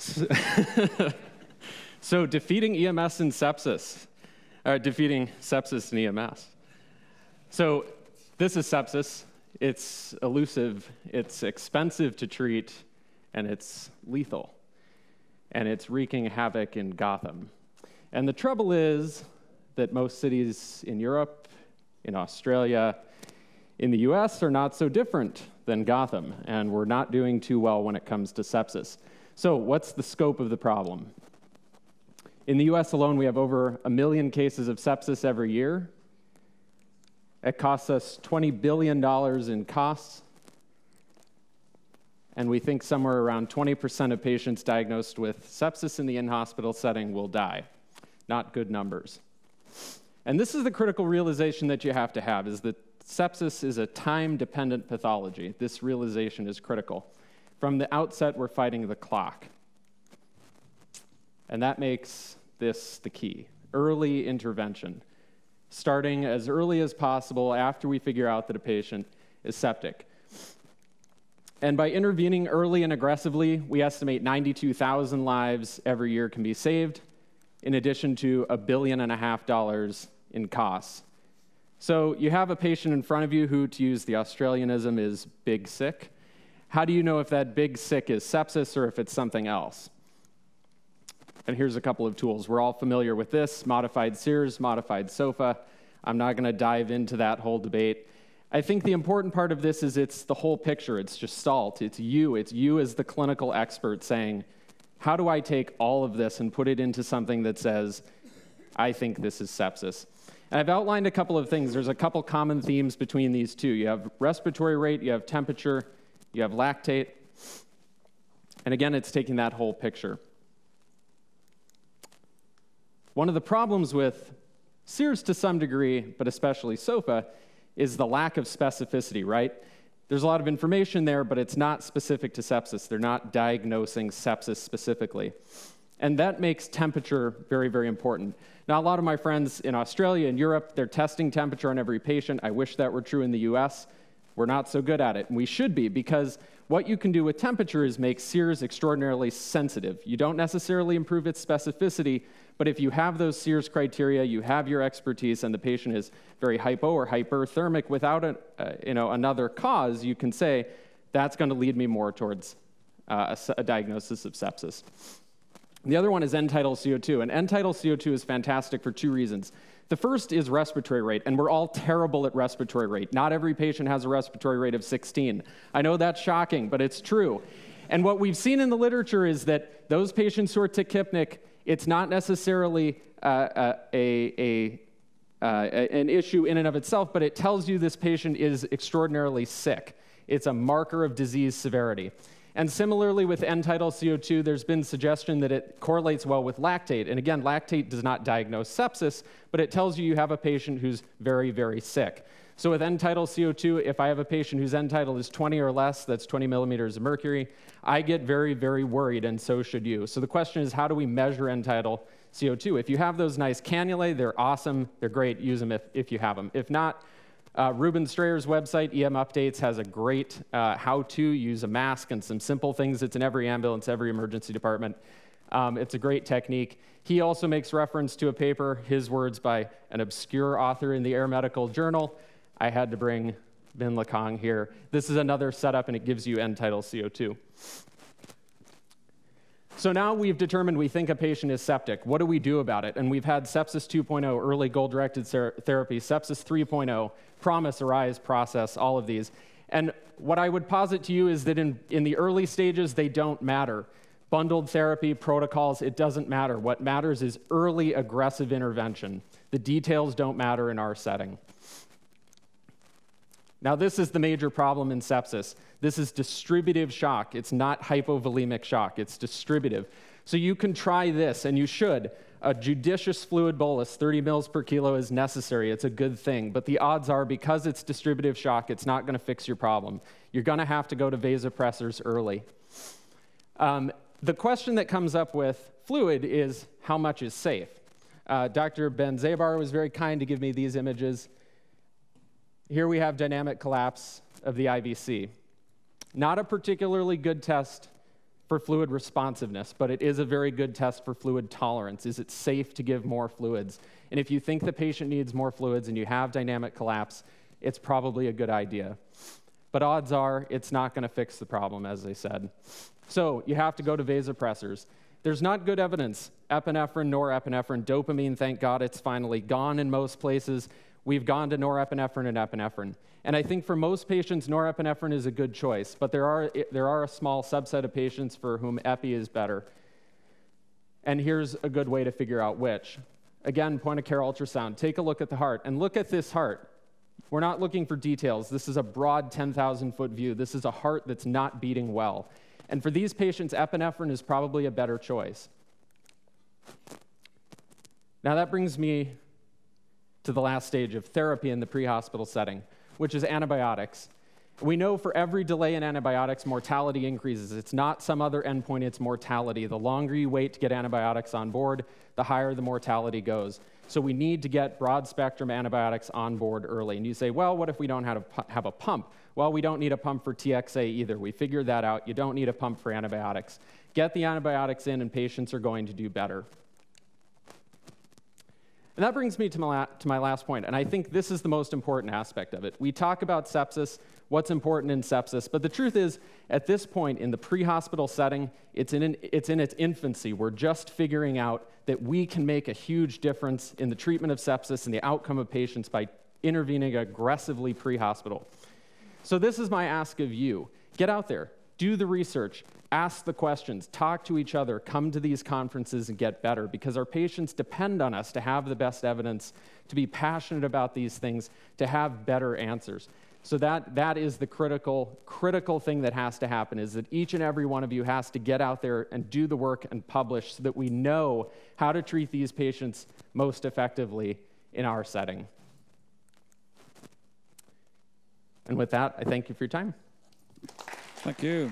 so defeating EMS and sepsis, or defeating sepsis and EMS. So this is sepsis. It's elusive, it's expensive to treat, and it's lethal. And it's wreaking havoc in Gotham. And the trouble is that most cities in Europe, in Australia, in the US are not so different than Gotham, and we're not doing too well when it comes to sepsis. So, what's the scope of the problem? In the US alone, we have over a million cases of sepsis every year. It costs us $20 billion in costs. And we think somewhere around 20% of patients diagnosed with sepsis in the in hospital setting will die. Not good numbers. And this is the critical realization that you have to have is that sepsis is a time dependent pathology. This realization is critical. From the outset, we're fighting the clock. And that makes this the key early intervention, starting as early as possible after we figure out that a patient is septic. And by intervening early and aggressively, we estimate 92,000 lives every year can be saved, in addition to a billion and a half dollars in costs. So you have a patient in front of you who, to use the Australianism, is big sick. How do you know if that big sick is sepsis or if it's something else? And here's a couple of tools. We're all familiar with this modified SIRS, modified SOFA. I'm not going to dive into that whole debate. I think the important part of this is it's the whole picture. It's gestalt. It's you. It's you as the clinical expert saying, how do I take all of this and put it into something that says, I think this is sepsis? And I've outlined a couple of things. There's a couple common themes between these two. You have respiratory rate, you have temperature, you have lactate. And again, it's taking that whole picture. One of the problems with SIRS to some degree, but especially SOFA, is the lack of specificity, right? There's a lot of information there, but it's not specific to sepsis. They're not diagnosing sepsis specifically. And that makes temperature very, very important. Now, a lot of my friends in Australia and Europe, they're testing temperature on every patient. I wish that were true in the US. We're not so good at it, and we should be, because what you can do with temperature is make SIRS extraordinarily sensitive. You don't necessarily improve its specificity, but if you have those SIRS criteria, you have your expertise, and the patient is very hypo or hyperthermic without a, uh, you know, another cause, you can say, that's going to lead me more towards uh, a, a diagnosis of sepsis. The other one is end tidal CO2, and end tidal CO2 is fantastic for two reasons. The first is respiratory rate, and we're all terrible at respiratory rate. Not every patient has a respiratory rate of 16. I know that's shocking, but it's true. And what we've seen in the literature is that those patients who are tachypneic, it's not necessarily uh, uh a, a, uh, an issue in and of itself, but it tells you this patient is extraordinarily sick. It's a marker of disease severity. And similarly with end-tidal CO2, there's been suggestion that it correlates well with lactate. And again, lactate does not diagnose sepsis, but it tells you you have a patient who's very, very sick. So with end-tidal CO2, if I have a patient whose end tidal is 20 or less, that's 20 millimeters of mercury, I get very, very worried, and so should you. So the question is, how do we measure end tidal CO2? If you have those nice cannulae, they're awesome, they're great, use them if, if you have them. If not, uh, Reuben Strayer's website, EM Updates, has a great uh, how to use a mask and some simple things. It's in every ambulance, every emergency department. Um, it's a great technique. He also makes reference to a paper, his words by an obscure author in the Air Medical Journal. I had to bring Bin Lakong here. This is another setup, and it gives you end tidal CO2. So now we've determined we think a patient is septic. What do we do about it? And we've had sepsis 2.0, early goal directed therapy, sepsis 3.0, ProMISe, ARISE, ProCESS, all of these. And what I would posit to you is that in, in the early stages, they don't matter. Bundled therapy, protocols, it doesn't matter. What matters is early aggressive intervention. The details don't matter in our setting. Now, this is the major problem in sepsis. This is distributive shock. It's not hypovolemic shock, it's distributive. So you can try this, and you should. A judicious fluid bolus, 30 mils per kilo, is necessary. It's a good thing. But the odds are, because it's distributive shock, it's not going to fix your problem. You're going to have to go to vasopressors early. Um, the question that comes up with fluid is how much is safe? Uh, Dr. Ben Zabar was very kind to give me these images. Here we have dynamic collapse of the IVC. Not a particularly good test for fluid responsiveness, but it is a very good test for fluid tolerance. Is it safe to give more fluids? And if you think the patient needs more fluids and you have dynamic collapse, it's probably a good idea. But odds are it's not going to fix the problem, as I said. So you have to go to vasopressors. There's not good evidence. Epinephrine, norepinephrine, dopamine, thank God it's finally gone in most places. We've gone to norepinephrine and epinephrine. And I think for most patients, norepinephrine is a good choice, but there are, there are a small subset of patients for whom epi is better. And here's a good way to figure out which. Again, point of care ultrasound. Take a look at the heart and look at this heart. We're not looking for details. This is a broad 10,000 foot view. This is a heart that's not beating well. And for these patients, epinephrine is probably a better choice. Now, that brings me to the last stage of therapy in the pre hospital setting which is antibiotics. We know for every delay in antibiotics, mortality increases. It's not some other endpoint, it's mortality. The longer you wait to get antibiotics on board, the higher the mortality goes. So we need to get broad spectrum antibiotics on board early. And you say, well, what if we don't have a, have a pump? Well, we don't need a pump for TXA either. We figured that out. You don't need a pump for antibiotics. Get the antibiotics in, and patients are going to do better. And that brings me to my, to my last point, and I think this is the most important aspect of it. We talk about sepsis, what's important in sepsis, but the truth is, at this point in the pre hospital setting, it's in, an, it's in its infancy. We're just figuring out that we can make a huge difference in the treatment of sepsis and the outcome of patients by intervening aggressively pre hospital. So, this is my ask of you get out there, do the research, ask the questions, talk to each other, come to these conferences and get better because our patients depend on us to have the best evidence, to be passionate about these things, to have better answers. So that, that is the critical, critical thing that has to happen is that each and every one of you has to get out there and do the work and publish so that we know how to treat these patients most effectively in our setting. And with that, I thank you for your time. Thank you.